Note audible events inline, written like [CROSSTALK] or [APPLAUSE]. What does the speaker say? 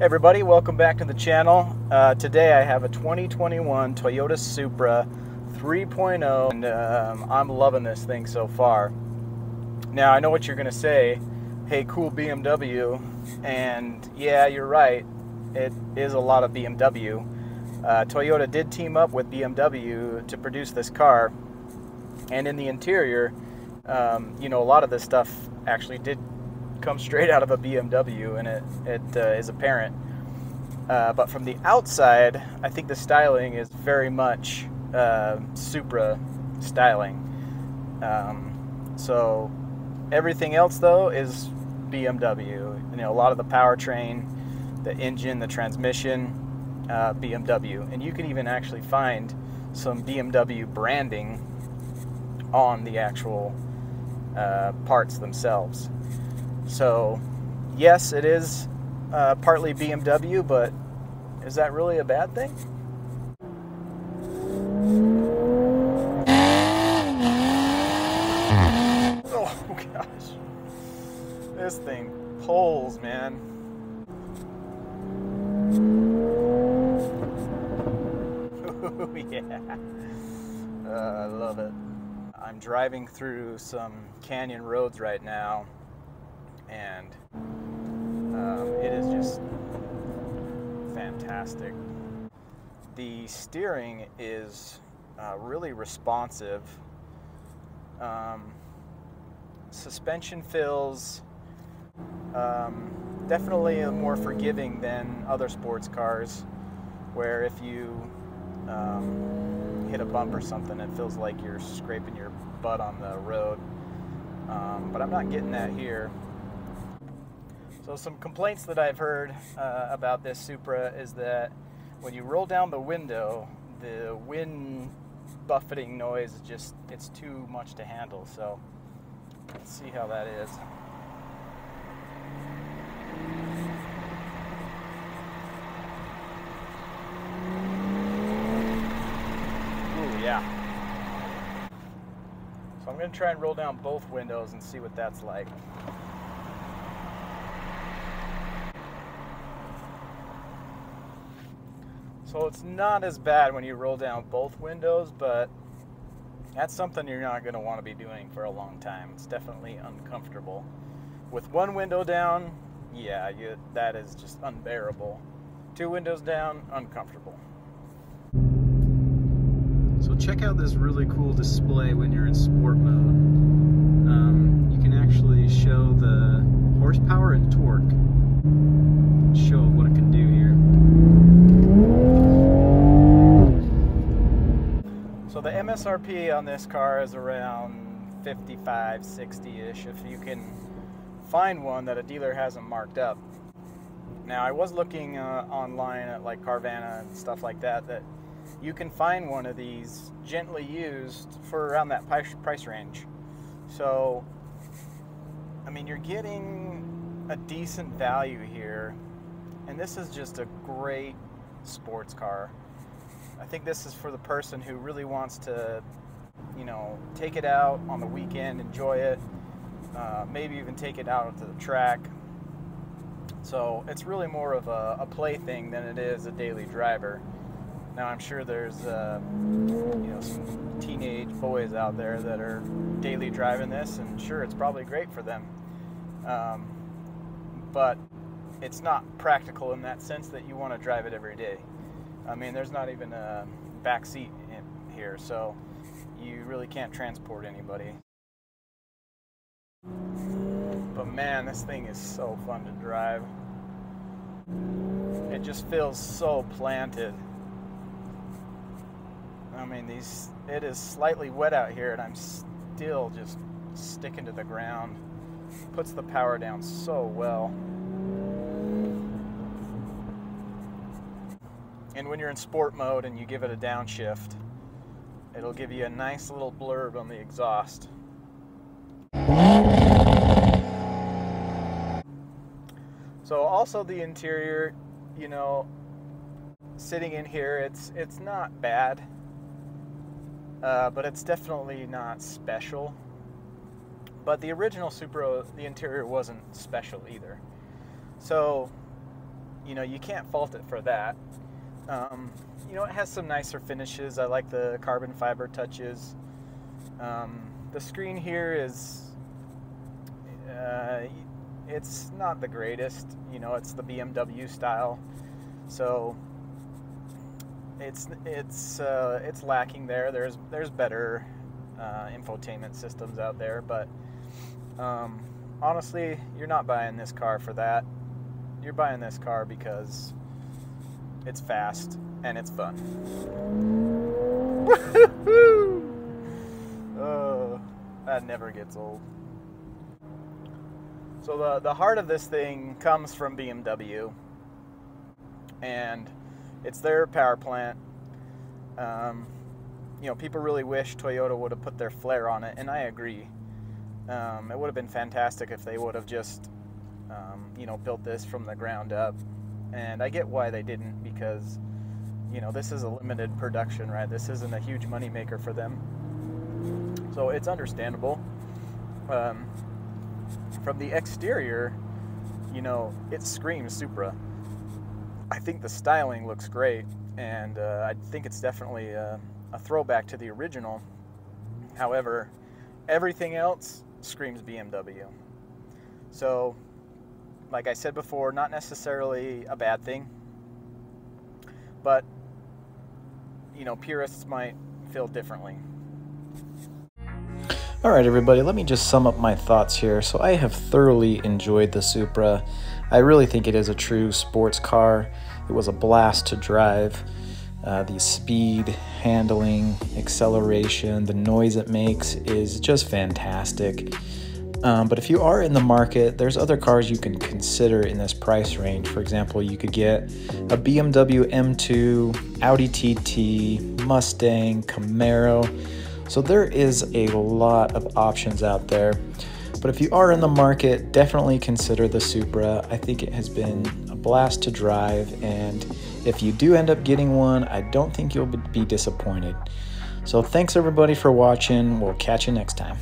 Everybody, welcome back to the channel. Uh, today I have a 2021 Toyota Supra 3.0 and um, I'm loving this thing so far. Now I know what you're going to say, hey cool BMW, and yeah you're right, it is a lot of BMW. Uh, Toyota did team up with BMW to produce this car and in the interior, um, you know a lot of this stuff actually did comes straight out of a BMW, and it it uh, is apparent. Uh, but from the outside, I think the styling is very much uh, Supra styling. Um, so everything else though is BMW. You know, a lot of the powertrain, the engine, the transmission, uh, BMW, and you can even actually find some BMW branding on the actual uh, parts themselves. So, yes, it is uh, partly BMW, but is that really a bad thing? Oh [LAUGHS] gosh, this thing pulls, man. [LAUGHS] yeah, uh, I love it. I'm driving through some canyon roads right now and um, it is just fantastic. The steering is uh, really responsive. Um, suspension feels um, definitely more forgiving than other sports cars, where if you um, hit a bump or something, it feels like you're scraping your butt on the road. Um, but I'm not getting that here. So some complaints that I've heard uh, about this Supra is that when you roll down the window, the wind buffeting noise is just, it's too much to handle. So let's see how that is. Ooh, yeah. So I'm gonna try and roll down both windows and see what that's like. So it's not as bad when you roll down both windows, but that's something you're not going to want to be doing for a long time. It's definitely uncomfortable. With one window down, yeah, you, that is just unbearable. Two windows down, uncomfortable. So check out this really cool display when you're in sport mode. Um, you can actually show the horsepower and torque. Show what it can do here. So the MSRP on this car is around 55, 60-ish if you can find one that a dealer hasn't marked up. Now I was looking uh, online at like Carvana and stuff like that that you can find one of these gently used for around that price range. So I mean you're getting a decent value here and this is just a great sports car. I think this is for the person who really wants to, you know, take it out on the weekend, enjoy it, uh, maybe even take it out to the track. So it's really more of a, a plaything than it is a daily driver. Now I'm sure there's, uh, you know, some teenage boys out there that are daily driving this, and sure, it's probably great for them. Um, but it's not practical in that sense that you want to drive it every day. I mean, there's not even a back seat in here, so you really can't transport anybody. But man, this thing is so fun to drive. It just feels so planted. I mean, these it is slightly wet out here, and I'm still just sticking to the ground. Puts the power down so well. And when you're in sport mode and you give it a downshift, it'll give you a nice little blurb on the exhaust. So also the interior, you know, sitting in here, it's it's not bad, uh, but it's definitely not special. But the original Supra, the interior wasn't special either. So you know, you can't fault it for that. Um, you know, it has some nicer finishes. I like the carbon fiber touches. Um, the screen here is, uh, it's not the greatest. You know, it's the BMW style, so it's it's uh, it's lacking there. There's there's better uh, infotainment systems out there, but um, honestly, you're not buying this car for that. You're buying this car because it's fast and it's fun. [LAUGHS] oh, that never gets old. So the the heart of this thing comes from BMW, and it's their power plant. Um, you know, people really wish Toyota would have put their flair on it, and I agree. Um, it would have been fantastic if they would have just, um, you know, built this from the ground up. And I get why they didn't because, you know, this is a limited production, right? This isn't a huge moneymaker for them. So it's understandable. Um, from the exterior, you know, it screams Supra. I think the styling looks great, and uh, I think it's definitely a, a throwback to the original. However, everything else screams BMW. So, like I said before, not necessarily a bad thing, but you know, purists might feel differently. All right, everybody, let me just sum up my thoughts here. So, I have thoroughly enjoyed the Supra. I really think it is a true sports car. It was a blast to drive. Uh, the speed, handling, acceleration, the noise it makes is just fantastic. Um, but if you are in the market, there's other cars you can consider in this price range. For example, you could get a BMW M2, Audi TT, Mustang, Camaro. So there is a lot of options out there. But if you are in the market, definitely consider the Supra. I think it has been a blast to drive, and if you do end up getting one, I don't think you'll be disappointed. So thanks everybody for watching. We'll catch you next time.